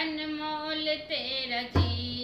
अनमोल तेरा जी।